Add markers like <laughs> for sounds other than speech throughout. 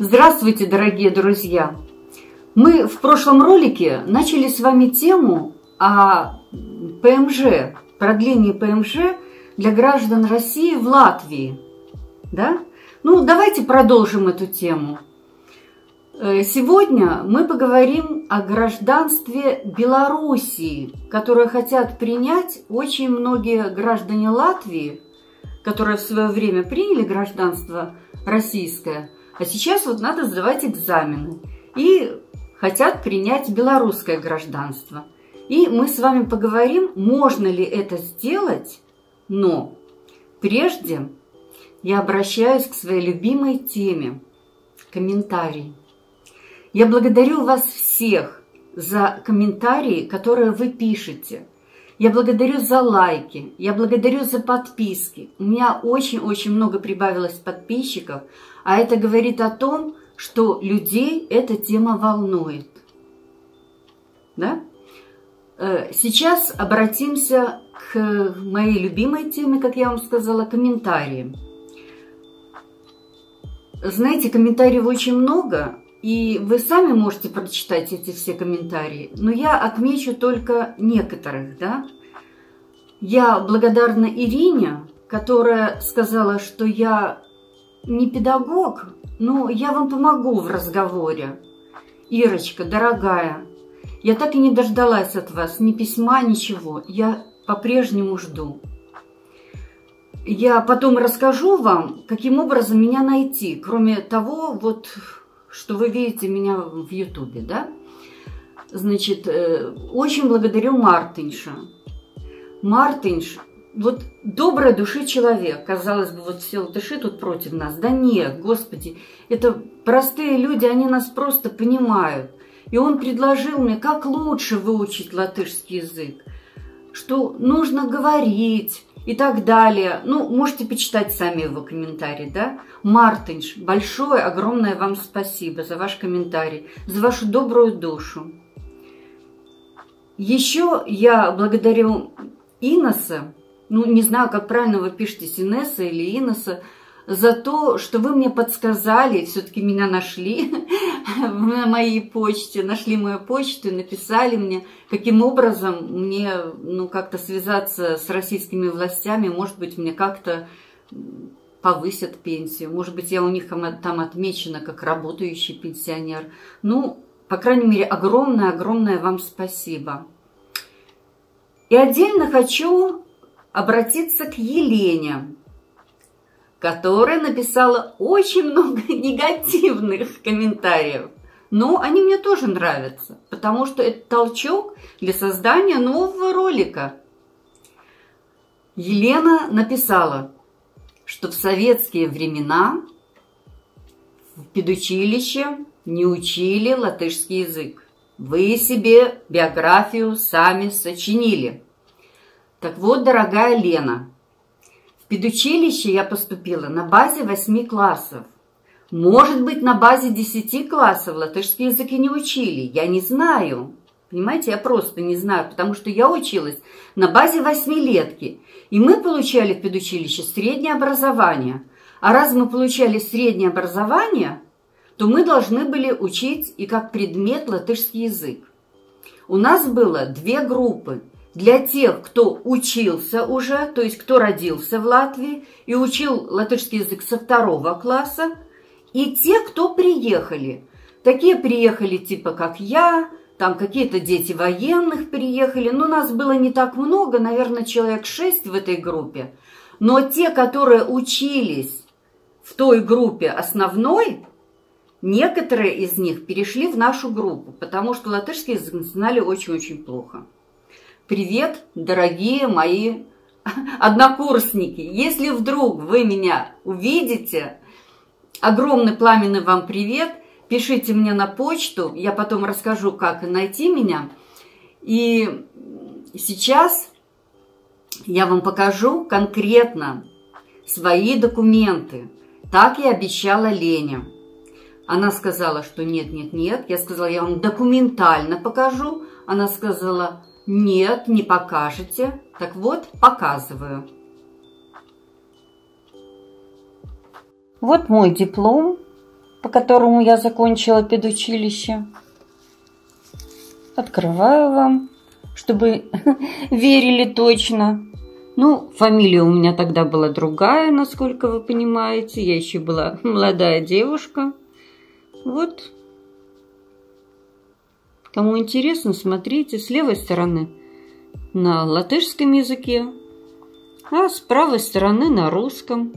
Здравствуйте, дорогие друзья! Мы в прошлом ролике начали с вами тему о ПМЖ, продлении ПМЖ для граждан России в Латвии. Да? Ну, давайте продолжим эту тему. Э, сегодня мы поговорим о гражданстве Белоруссии, которое хотят принять очень многие граждане Латвии, которые в свое время приняли гражданство российское – а сейчас вот надо сдавать экзамены. И хотят принять белорусское гражданство. И мы с вами поговорим, можно ли это сделать, но прежде я обращаюсь к своей любимой теме – комментарии. Я благодарю вас всех за комментарии, которые вы пишете. Я благодарю за лайки, я благодарю за подписки. У меня очень-очень много прибавилось подписчиков – а это говорит о том, что людей эта тема волнует. Да? Э, сейчас обратимся к моей любимой теме, как я вам сказала, комментарии. Знаете, комментариев очень много, и вы сами можете прочитать эти все комментарии, но я отмечу только некоторых, да. Я благодарна Ирине, которая сказала, что я не педагог, но я вам помогу в разговоре. Ирочка, дорогая, я так и не дождалась от вас ни письма, ничего. Я по-прежнему жду. Я потом расскажу вам, каким образом меня найти, кроме того, вот, что вы видите меня в Ютубе, да? Значит, э, очень благодарю Мартинша. Мартинш вот доброй души человек. Казалось бы, вот все латыши тут против нас. Да нет, Господи, это простые люди, они нас просто понимают. И он предложил мне, как лучше выучить латышский язык, что нужно говорить и так далее. Ну, можете почитать сами его комментарии, да? Мартинш, большое, огромное вам спасибо за ваш комментарий, за вашу добрую душу. Еще я благодарю Иноса, ну, не знаю, как правильно вы пишете, Синеса или Иноса, за то, что вы мне подсказали, все-таки меня нашли <laughs> на моей почте, нашли мою почту и написали мне, каким образом мне ну, как-то связаться с российскими властями, может быть, мне как-то повысят пенсию, может быть, я у них там отмечена как работающий пенсионер. Ну, по крайней мере, огромное-огромное вам спасибо. И отдельно хочу обратиться к Елене, которая написала очень много <laughs> негативных комментариев. Но они мне тоже нравятся, потому что это толчок для создания нового ролика. Елена написала, что в советские времена в педучилище не учили латышский язык. Вы себе биографию сами сочинили – так вот, дорогая Лена, педучилище я поступила на базе 8 классов. Может быть, на базе 10 классов латышский язык и не учили, я не знаю. Понимаете, я просто не знаю, потому что я училась на базе восьмилетки, и мы получали в педучилище среднее образование. А раз мы получали среднее образование, то мы должны были учить и как предмет латышский язык. У нас было две группы – для тех, кто учился уже, то есть кто родился в Латвии и учил латышский язык со второго класса, и те, кто приехали. Такие приехали типа как я, там какие-то дети военных приехали, но нас было не так много, наверное, человек шесть в этой группе. Но те, которые учились в той группе основной, некоторые из них перешли в нашу группу, потому что латышский язык знали очень-очень плохо. Привет, дорогие мои однокурсники! Если вдруг вы меня увидите, огромный пламенный вам привет, пишите мне на почту, я потом расскажу, как найти меня. И сейчас я вам покажу конкретно свои документы. Так я обещала Лене. Она сказала, что нет, нет, нет. Я сказала, я вам документально покажу. Она сказала, нет, не покажете. Так вот, показываю. Вот мой диплом. по которому я закончила педучилище. Открываю вам, чтобы <laughs> верили точно. Ну, фамилия у меня тогда была другая, насколько вы понимаете. Я еще была <laughs> молодая девушка. Вот. Кому интересно, смотрите. С левой стороны на латышском языке, а с правой стороны на русском.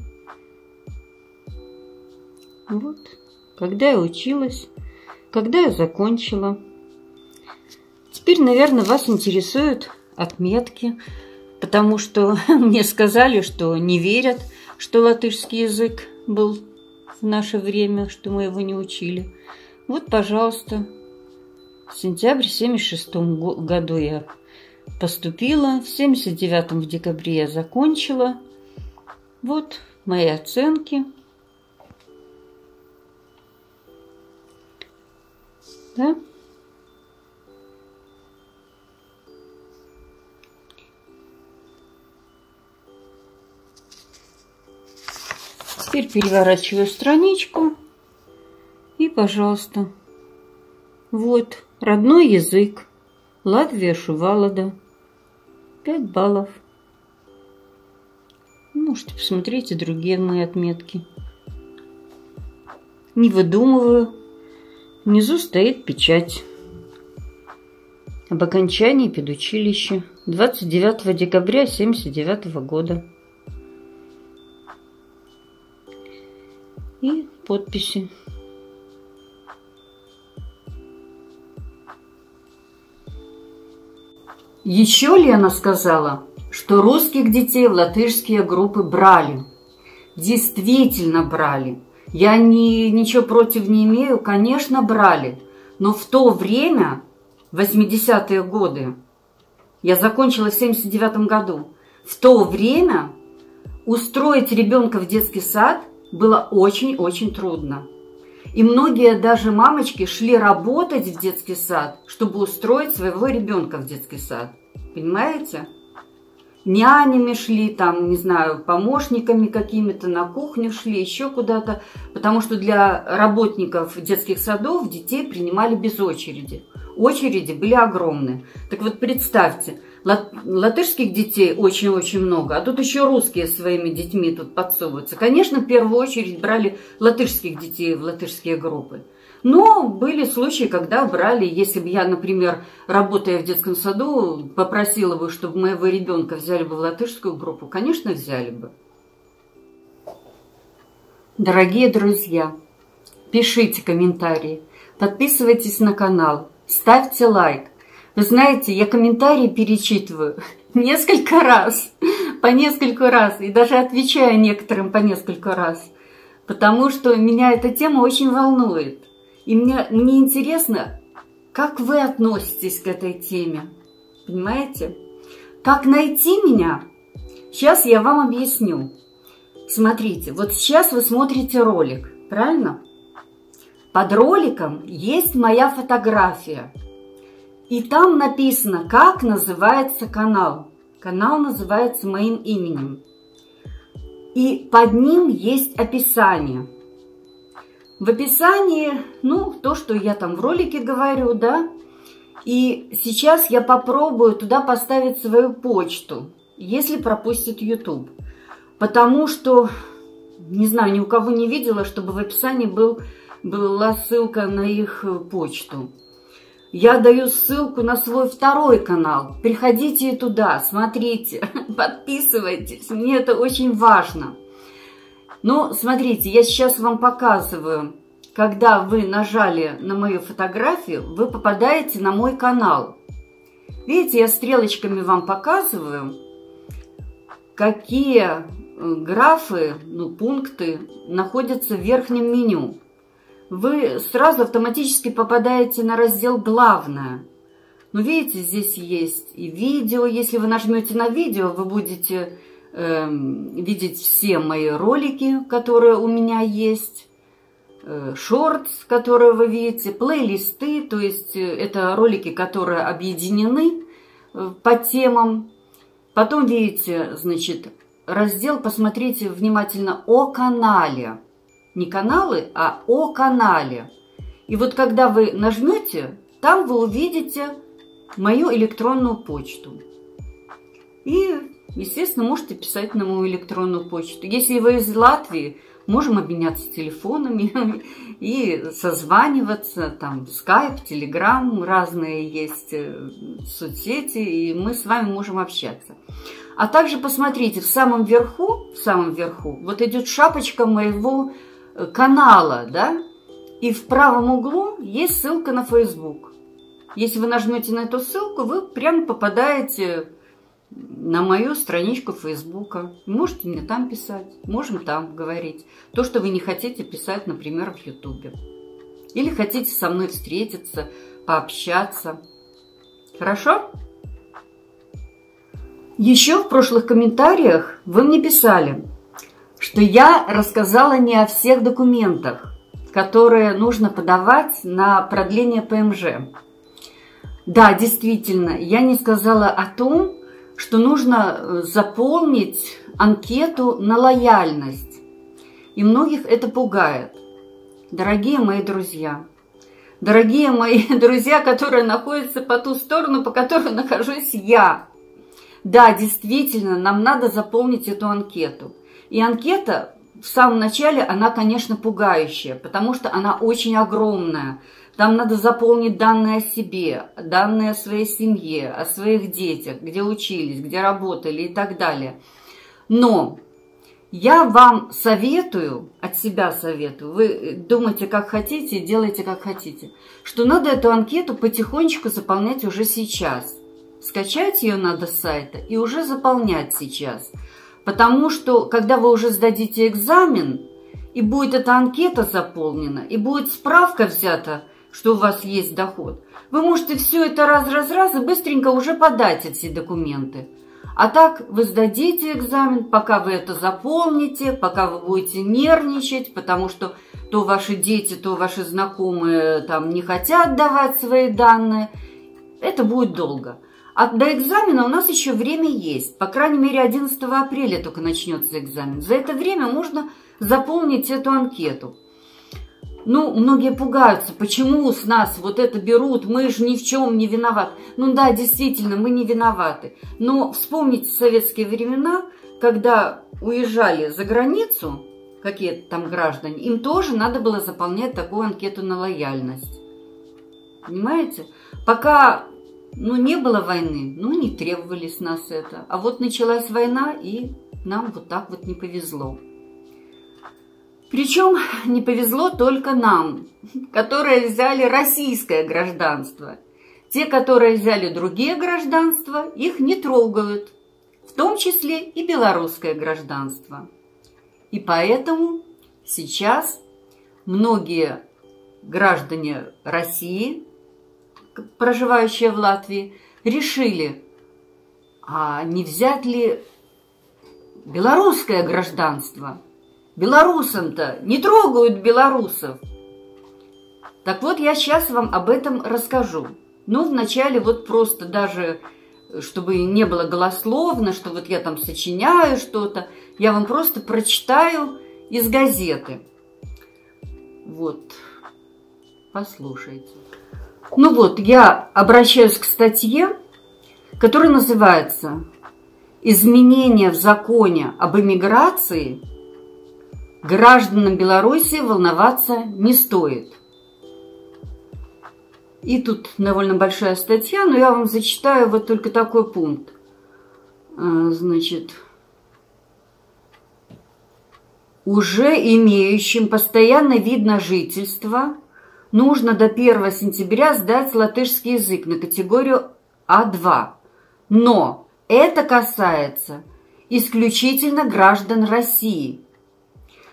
Вот, когда я училась, когда я закончила. Теперь, наверное, вас интересуют отметки, потому что <laughs> мне сказали, что не верят, что латышский язык был в наше время, что мы его не учили. Вот, пожалуйста, в сентябре 76 году я поступила, в 79 в декабре я закончила. Вот мои оценки. Да? Теперь переворачиваю страничку. И, пожалуйста, вот родной язык. Латвия Шувалада. 5 баллов. Можете посмотреть и другие мои отметки. Не выдумываю. Внизу стоит печать. Об окончании педучилища 29 декабря 79 года. И подписи. Еще Лена сказала, что русских детей в латышские группы брали. Действительно брали. Я ни, ничего против не имею, конечно, брали. Но в то время, 80-е годы, я закончила в 79 году, в то время устроить ребенка в детский сад было очень-очень трудно. И многие даже мамочки шли работать в детский сад, чтобы устроить своего ребенка в детский сад. Понимаете? Нянями шли, там, не знаю, помощниками какими-то, на кухню шли, еще куда-то. Потому что для работников детских садов детей принимали без очереди. Очереди были огромные. Так вот, представьте, латышских детей очень-очень много, а тут еще русские своими детьми тут подсовываются. Конечно, в первую очередь брали латышских детей в латышские группы. Но были случаи, когда брали, если бы я, например, работая в детском саду, попросила бы, чтобы моего ребенка взяли бы в латышскую группу, конечно, взяли бы. Дорогие друзья, пишите комментарии, подписывайтесь на канал, ставьте лайк. Вы знаете, я комментарии перечитываю <laughs> несколько раз, по несколько раз, и даже отвечаю некоторым по несколько раз, потому что меня эта тема очень волнует. И мне, мне интересно, как вы относитесь к этой теме, понимаете? Как найти меня? Сейчас я вам объясню. Смотрите, вот сейчас вы смотрите ролик, правильно? Под роликом есть моя фотография – и там написано, как называется канал. Канал называется моим именем. И под ним есть описание. В описании, ну, то, что я там в ролике говорю, да. И сейчас я попробую туда поставить свою почту, если пропустит YouTube. Потому что, не знаю, ни у кого не видела, чтобы в описании был, была ссылка на их почту. Я даю ссылку на свой второй канал. Приходите туда, смотрите, <laughs> подписывайтесь. Мне это очень важно. Ну, смотрите, я сейчас вам показываю. Когда вы нажали на мою фотографию, вы попадаете на мой канал. Видите, я стрелочками вам показываю, какие э, графы, ну, пункты находятся в верхнем меню вы сразу автоматически попадаете на раздел «Главное». Но видите, здесь есть и видео. Если вы нажмете на видео, вы будете э, видеть все мои ролики, которые у меня есть. Э, шортс, которые вы видите, плейлисты, то есть э, это ролики, которые объединены э, по темам. Потом видите, значит, раздел, посмотрите внимательно о канале. Не каналы, а о канале. И вот когда вы нажмете, там вы увидите мою электронную почту. И, естественно, можете писать на мою электронную почту. Если вы из Латвии, можем обменяться телефонами <laughs> и созваниваться, там, скайп, телеграм, разные есть э, соцсети, и мы с вами можем общаться. А также посмотрите, в самом верху, в самом верху, вот идет шапочка моего канала, да, и в правом углу есть ссылка на Facebook. Если вы нажмете на эту ссылку, вы прямо попадаете на мою страничку Фейсбука. Можете мне там писать, можем там говорить. То, что вы не хотите писать, например, в Ютубе. Или хотите со мной встретиться, пообщаться. Хорошо? Еще в прошлых комментариях вы мне писали, что я рассказала не о всех документах, которые нужно подавать на продление ПМЖ. Да, действительно, я не сказала о том, что нужно э, заполнить анкету на лояльность. И многих это пугает. Дорогие мои друзья, дорогие мои <laughs> друзья, которые находятся по ту сторону, по которой <laughs> нахожусь я. Да, действительно, нам надо заполнить эту анкету. И анкета в самом начале, она, конечно, пугающая, потому что она очень огромная. Там надо заполнить данные о себе, данные о своей семье, о своих детях, где учились, где работали и так далее. Но я вам советую, от себя советую, вы думайте как хотите, делайте как хотите, что надо эту анкету потихонечку заполнять уже сейчас. Скачать ее надо с сайта и уже заполнять сейчас. Потому что, когда вы уже сдадите экзамен, и будет эта анкета заполнена, и будет справка взята что у вас есть доход, вы можете все это раз-раз-раз и быстренько уже подать эти документы. А так вы сдадите экзамен, пока вы это заполните, пока вы будете нервничать, потому что то ваши дети, то ваши знакомые там не хотят давать свои данные. Это будет долго. А до экзамена у нас еще время есть. По крайней мере, 11 апреля только начнется экзамен. За это время можно заполнить эту анкету. Ну, многие пугаются, почему с нас вот это берут, мы же ни в чем не виноваты. Ну да, действительно, мы не виноваты. Но вспомните советские времена, когда уезжали за границу какие-то там граждане, им тоже надо было заполнять такую анкету на лояльность. Понимаете? Пока ну, не было войны, ну, не требовали с нас это. А вот началась война, и нам вот так вот не повезло. Причем не повезло только нам, которые взяли российское гражданство. Те, которые взяли другие гражданства, их не трогают, в том числе и белорусское гражданство. И поэтому сейчас многие граждане России, проживающие в Латвии, решили, а не взять ли белорусское гражданство – Белорусам-то не трогают белорусов. Так вот, я сейчас вам об этом расскажу. Ну, вначале вот просто даже, чтобы не было голословно, что вот я там сочиняю что-то, я вам просто прочитаю из газеты. Вот, послушайте. Ну вот, я обращаюсь к статье, которая называется «Изменения в законе об иммиграции гражданам Беларуси волноваться не стоит. И тут довольно большая статья, но я вам зачитаю вот только такой пункт. А, значит, уже имеющим постоянный вид на жительство нужно до 1 сентября сдать латышский язык на категорию А2. Но это касается исключительно граждан России –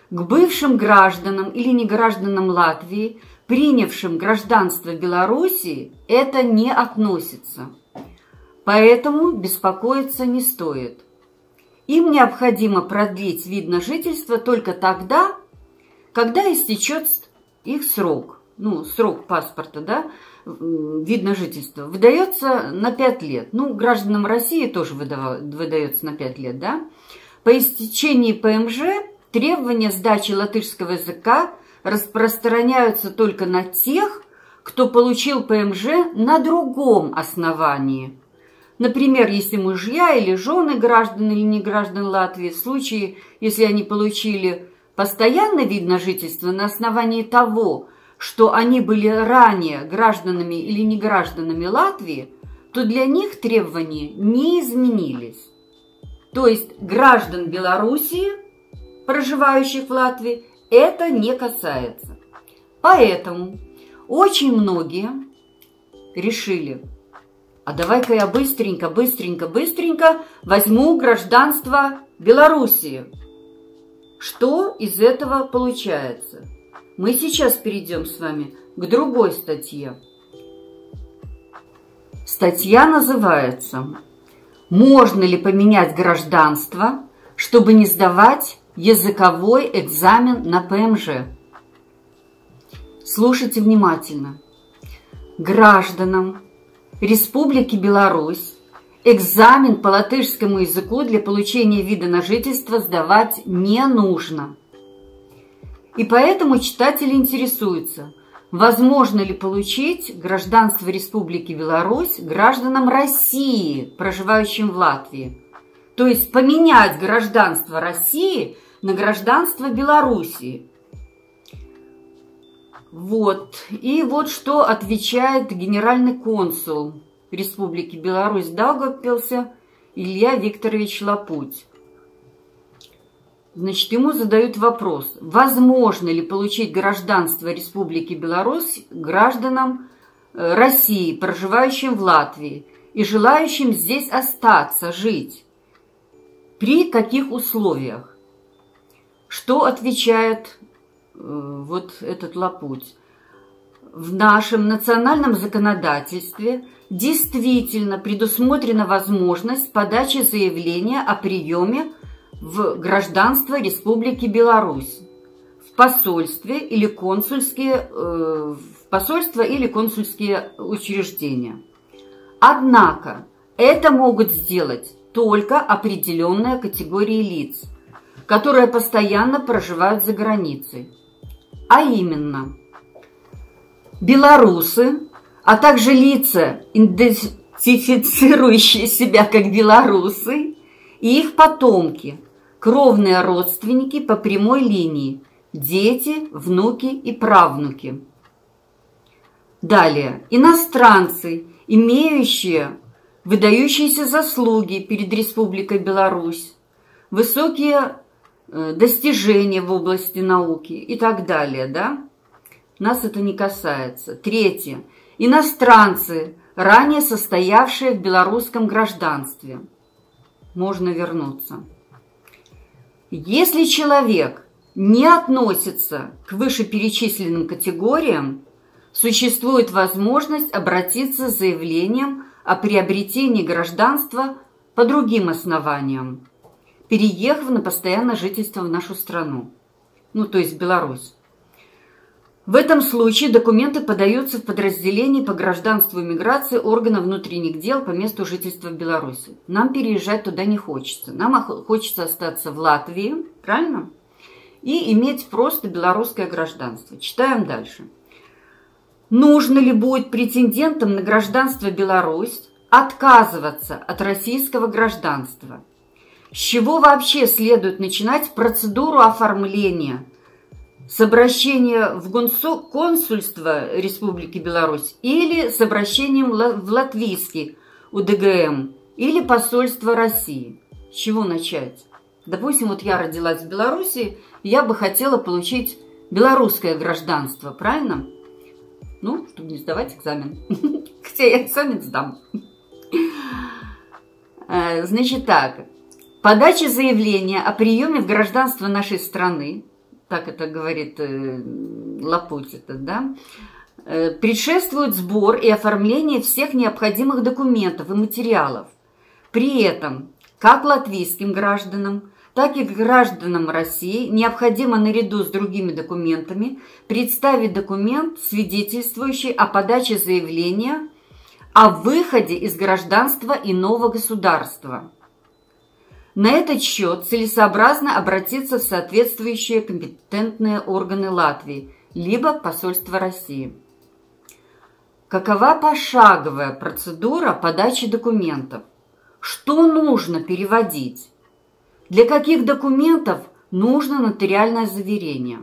к бывшим гражданам или не гражданам Латвии, принявшим гражданство Белоруссии, это не относится. Поэтому беспокоиться не стоит. Им необходимо продлить вид на жительство только тогда, когда истечет их срок. Ну, срок паспорта, да, вид на жительство. Выдается на 5 лет. Ну, гражданам России тоже выдается на 5 лет, да. По истечении ПМЖ требования сдачи латышского языка распространяются только на тех, кто получил ПМЖ на другом основании. Например, если мужья или жены граждан или не граждан Латвии, в случае, если они получили постоянный вид на жительство на основании того, что они были ранее гражданами или не гражданами Латвии, то для них требования не изменились. То есть граждан Белоруссии, проживающих в Латвии, это не касается. Поэтому очень многие решили, а давай-ка я быстренько, быстренько, быстренько возьму гражданство Белоруссии. Что из этого получается? Мы сейчас перейдем с вами к другой статье. Статья называется «Можно ли поменять гражданство, чтобы не сдавать языковой экзамен на ПМЖ?» Слушайте внимательно. Гражданам Республики Беларусь экзамен по латышскому языку для получения вида на жительство сдавать не нужно. И поэтому читатели интересуются, возможно ли получить гражданство Республики Беларусь гражданам России, проживающим в Латвии. То есть поменять гражданство России на гражданство Белоруссии. Вот. И вот что отвечает генеральный консул Республики Беларусь Даугавпилсе Илья Викторович Лапуть. Значит, ему задают вопрос, возможно ли получить гражданство Республики Беларусь гражданам э, России, проживающим в Латвии и желающим здесь остаться, жить. При каких условиях? Что отвечает э, вот этот Лапуть? В нашем национальном законодательстве действительно предусмотрена возможность подачи заявления о приеме в гражданство Республики Беларусь, в посольстве или консульские, э, в посольство или консульские учреждения. Однако это могут сделать только определенная категория лиц, которые постоянно проживают за границей. А именно, белорусы, а также лица, идентифицирующие себя как белорусы, и их потомки, кровные родственники по прямой линии, дети, внуки и правнуки. Далее, иностранцы, имеющие выдающиеся заслуги перед Республикой Беларусь, высокие э, достижения в области науки и так далее, да? Нас это не касается. Третье. Иностранцы, ранее состоявшие в белорусском гражданстве. Можно вернуться. Если человек не относится к вышеперечисленным категориям, существует возможность обратиться с заявлением о приобретении гражданства по другим основаниям, переехав на постоянное жительство в нашу страну, ну то есть Беларусь. В этом случае документы подаются в подразделении по гражданству и миграции органов внутренних дел по месту жительства в Беларуси. Нам переезжать туда не хочется. Нам хочется остаться в Латвии, правильно? И иметь просто белорусское гражданство. Читаем дальше. Нужно ли будет претендентам на гражданство Беларусь отказываться от российского гражданства? С чего вообще следует начинать процедуру оформления – с обращения в консульство Республики Беларусь или с обращением в латвийский УДГМ или посольство России. С чего начать? Допустим, вот я родилась в Беларуси, я бы хотела получить белорусское гражданство, правильно? Ну, чтобы не сдавать экзамен. <laughs> Хотя я экзамен сдам. Э, значит так, подача заявления о приеме в гражданство нашей страны так это говорит э, Лапуть, это, да, э, предшествует сбор и оформление всех необходимых документов и материалов. При этом как латвийским гражданам, так и гражданам России необходимо наряду с другими документами представить документ, свидетельствующий о подаче заявления о выходе из гражданства иного государства. На этот счет целесообразно обратиться в соответствующие компетентные органы Латвии, либо посольство России. Какова пошаговая процедура подачи документов? Что нужно переводить? Для каких документов нужно нотариальное заверение?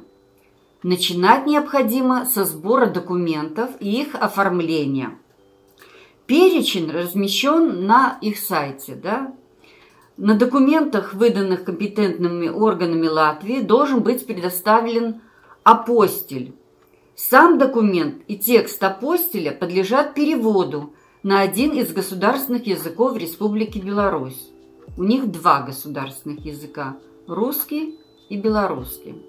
Начинать необходимо со сбора документов и их оформления. Перечень размещен на их сайте. Да? На документах, выданных компетентными органами Латвии, должен быть предоставлен апостиль. Сам документ и текст апостиля подлежат переводу на один из государственных языков Республики Беларусь. У них два государственных языка – русский и белорусский.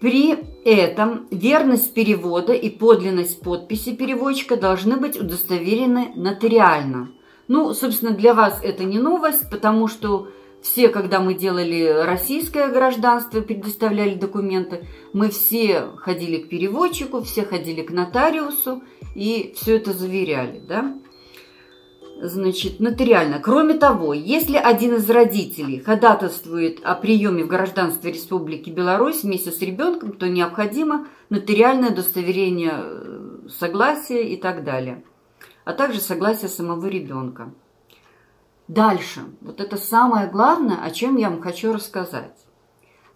При этом верность перевода и подлинность подписи переводчика должны быть удостоверены нотариально. Ну, собственно, для вас это не новость, потому что все, когда мы делали российское гражданство, предоставляли документы, мы все ходили к переводчику, все ходили к нотариусу и все это заверяли, да? Значит, нотариально. Кроме того, если один из родителей ходатайствует о приеме в гражданстве Республики Беларусь вместе с ребенком, то необходимо нотариальное удостоверение э, согласия и так далее, а также согласие самого ребенка. Дальше. Вот это самое главное, о чем я вам хочу рассказать.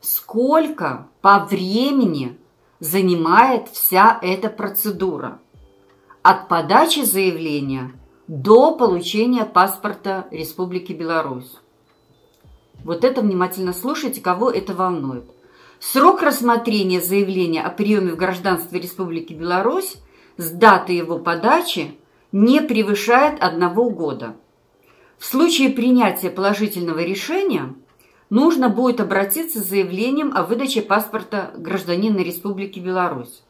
Сколько по времени занимает вся эта процедура? От подачи заявления – до получения паспорта Республики Беларусь. Вот это внимательно слушайте, кого это волнует. Срок рассмотрения заявления о приеме в гражданстве Республики Беларусь с даты его подачи не превышает одного года. В случае принятия положительного решения нужно будет обратиться с заявлением о выдаче паспорта гражданина Республики Беларусь.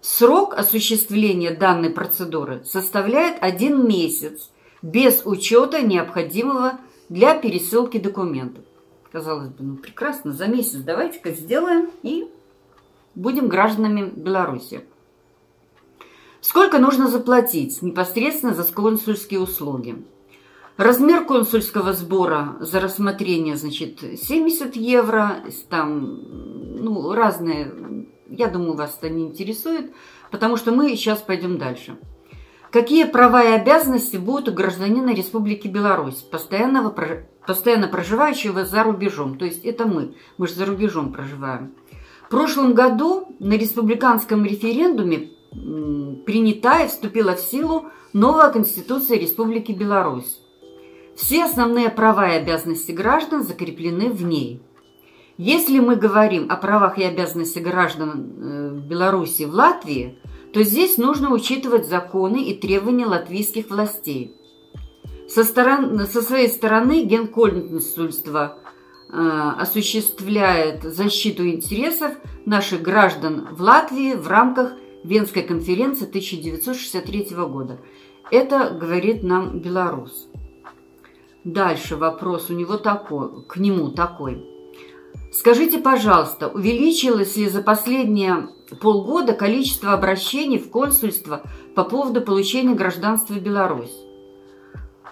Срок осуществления данной процедуры составляет один месяц без учета необходимого для пересылки документов. Казалось бы, ну прекрасно, за месяц давайте-ка сделаем и будем гражданами Беларуси. Сколько нужно заплатить непосредственно за консульские услуги? Размер консульского сбора за рассмотрение, значит, 70 евро, там, ну, разные я думаю, вас это не интересует, потому что мы сейчас пойдем дальше. Какие права и обязанности будут у гражданина Республики Беларусь, постоянного, постоянно проживающего за рубежом? То есть это мы, мы же за рубежом проживаем. В прошлом году на республиканском референдуме принята и вступила в силу новая Конституция Республики Беларусь. Все основные права и обязанности граждан закреплены в ней – если мы говорим о правах и обязанностях граждан э, Беларуси в Латвии, то здесь нужно учитывать законы и требования латвийских властей. Со, сторон, со своей стороны генконсульство э, осуществляет защиту интересов наших граждан в Латвии в рамках Венской конференции 1963 года. Это говорит нам белорус. Дальше вопрос у него такой, к нему такой. Скажите, пожалуйста, увеличилось ли за последние полгода количество обращений в консульство по поводу получения гражданства Беларусь?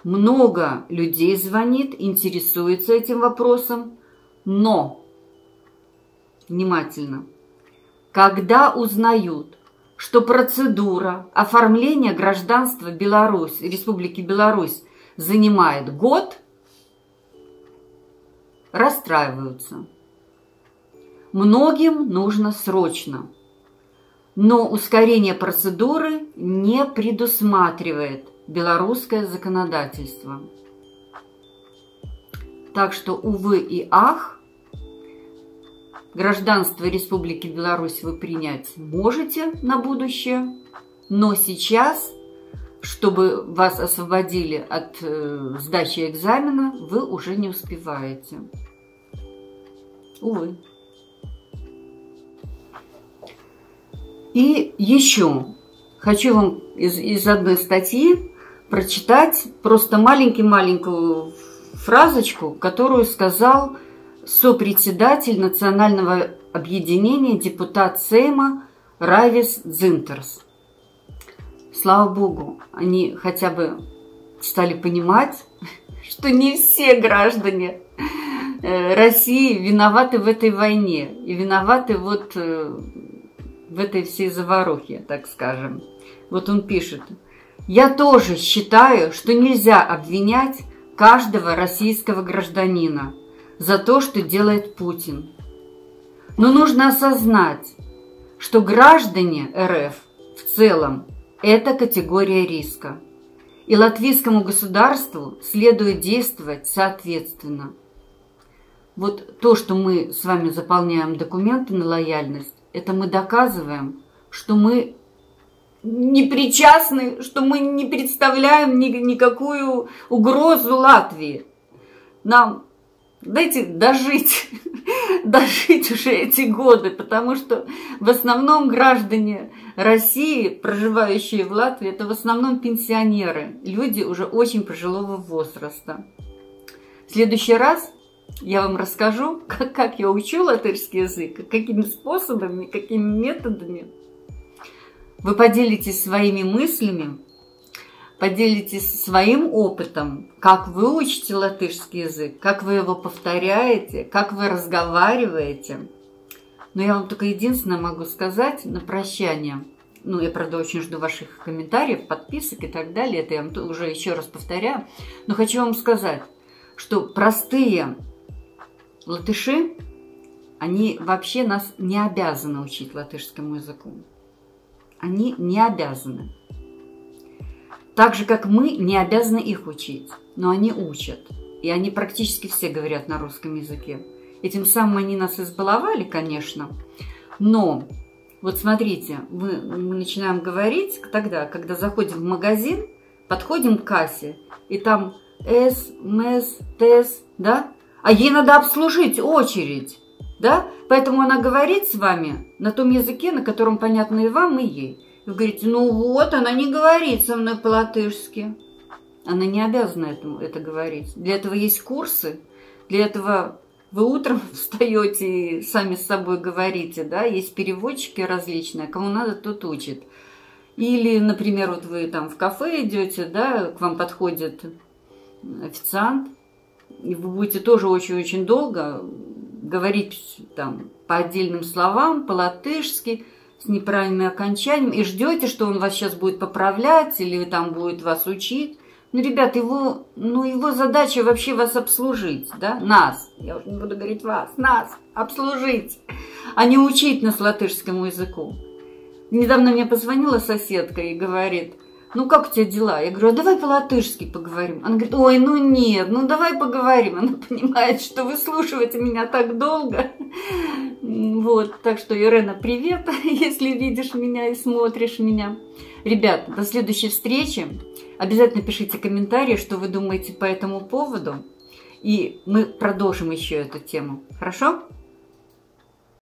Много людей звонит, интересуется этим вопросом, но, внимательно, когда узнают, что процедура оформления гражданства Беларусь, Республики Беларусь занимает год, расстраиваются. Многим нужно срочно. Но ускорение процедуры не предусматривает белорусское законодательство. Так что, увы и ах, гражданство Республики Беларусь вы принять можете на будущее, но сейчас, чтобы вас освободили от э, сдачи экзамена, вы уже не успеваете. Увы. И еще хочу вам из, из одной статьи прочитать просто маленькую-маленькую фразочку, которую сказал сопредседатель Национального объединения депутат Сейма Равис Дзинтерс. Слава Богу, они хотя бы стали понимать, <laughs> что не все граждане э, России виноваты в этой войне и виноваты вот э, в этой всей заварухе, так скажем. Вот он пишет. Я тоже считаю, что нельзя обвинять каждого российского гражданина за то, что делает Путин. Но нужно осознать, что граждане РФ в целом – это категория риска. И латвийскому государству следует действовать соответственно. Вот то, что мы с вами заполняем документы на лояльность, это мы доказываем, что мы не причастны, что мы не представляем ни, никакую угрозу Латвии. Нам дайте дожить, <laughs> дожить уже эти годы, потому что в основном граждане России, проживающие в Латвии, это в основном пенсионеры, люди уже очень пожилого возраста. В следующий раз я вам расскажу, <laughs> как, как я учу латышский язык, какими способами, какими методами. Вы поделитесь своими мыслями, поделитесь своим опытом, как вы учите латышский язык, как вы его повторяете, как вы разговариваете. Но я вам только единственное могу сказать на прощание. Ну, я, правда, очень жду ваших комментариев, подписок и так далее. Это я вам уже еще раз повторяю. Но хочу вам сказать, что простые латыши, они вообще нас не обязаны учить латышскому языку. Они не обязаны. Так же, как мы не обязаны их учить, но они учат. И они практически все говорят на русском языке. Этим самым они нас избаловали, конечно. Но вот смотрите, мы, мы начинаем говорить тогда, когда заходим в магазин, подходим к кассе, и там С, МС, ТС, да? а ей надо обслужить очередь, да? Поэтому она говорит с вами на том языке, на котором понятно и вам, и ей. Вы говорите, ну вот, она не говорит со мной по-латышски. Она не обязана этому, это говорить. Для этого есть курсы, для этого вы утром <laughs> встаете и сами с собой говорите, да, есть переводчики различные, кому надо, тот учит. Или, например, вот вы там в кафе идете, да, к вам подходит официант, и вы будете тоже очень-очень долго говорить там по отдельным словам, по-латышски, с неправильными окончаниями, и ждете, что он вас сейчас будет поправлять или там будет вас учить. Ну, ребят, его, ну, его задача вообще вас обслужить, да, нас, я уже не буду говорить вас, нас обслужить, а не учить нас латышскому языку. Недавно мне позвонила соседка и говорит, ну как у тебя дела? Я говорю, а давай по-латышски поговорим. Она говорит, ой, ну нет, ну давай поговорим. Она понимает, что выслушиваете меня так долго. Вот, так что, Ирена, привет, <laughs> если видишь меня и смотришь меня. Ребят, до следующей встречи. Обязательно пишите комментарии, что вы думаете по этому поводу. И мы продолжим еще эту тему. Хорошо?